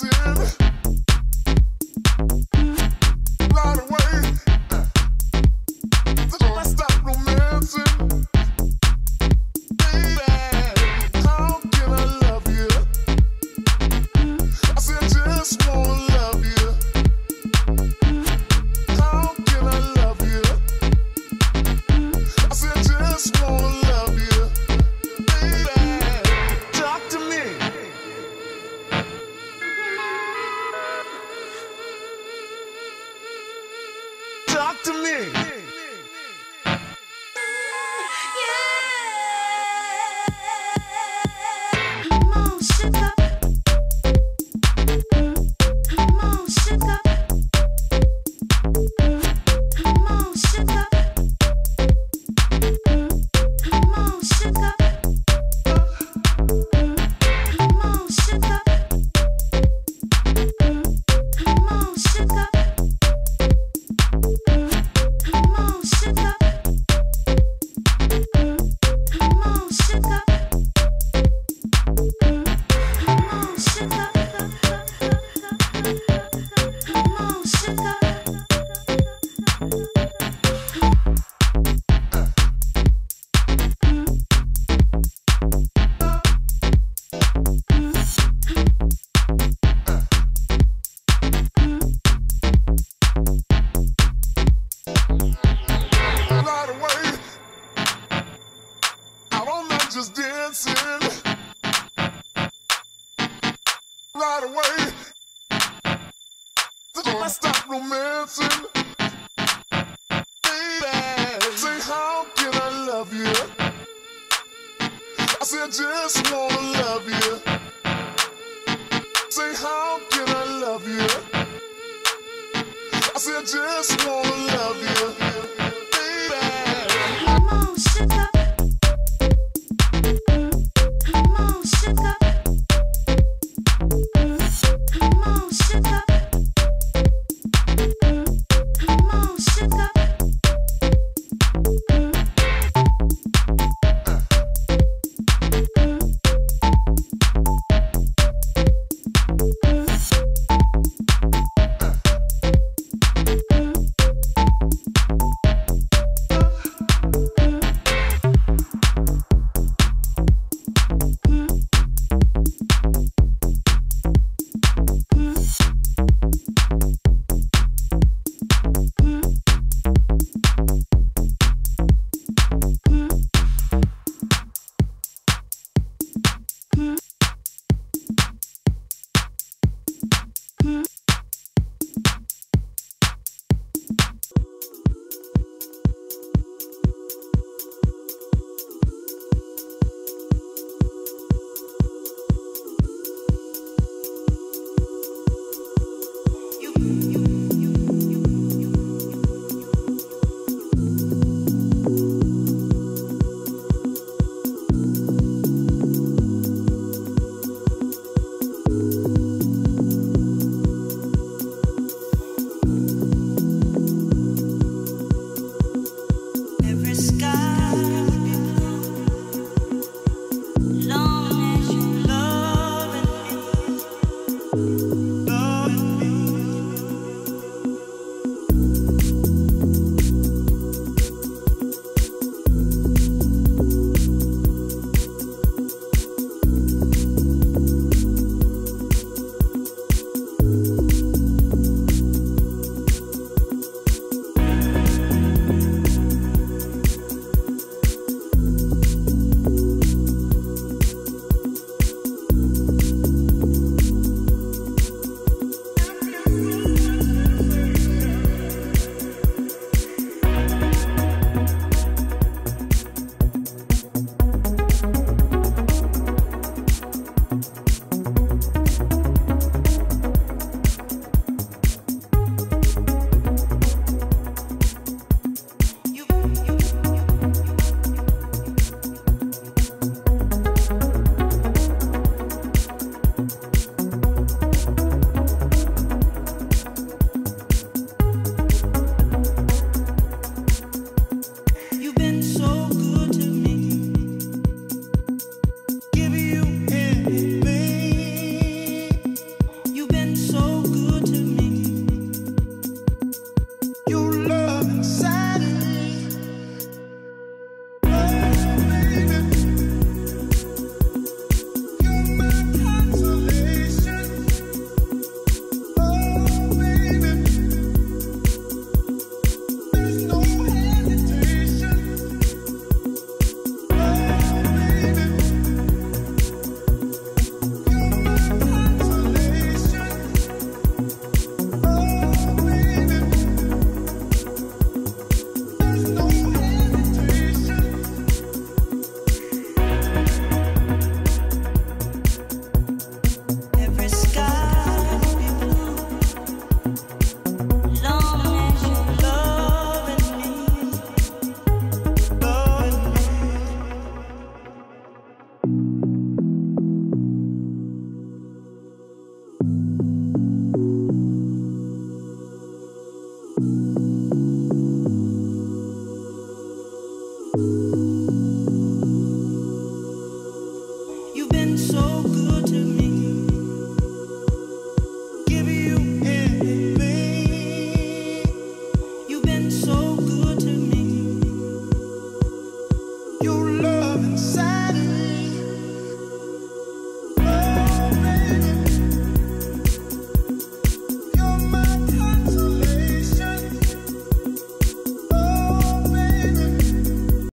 dancing. love you. I said, just wanna love you. Say, how can I love you? I said, just wanna love you.